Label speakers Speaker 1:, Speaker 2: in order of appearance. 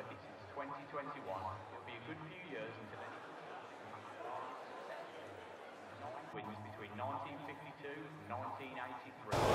Speaker 1: circuit since 2021. It'll be a good few years until any wins between 1952 and 1983.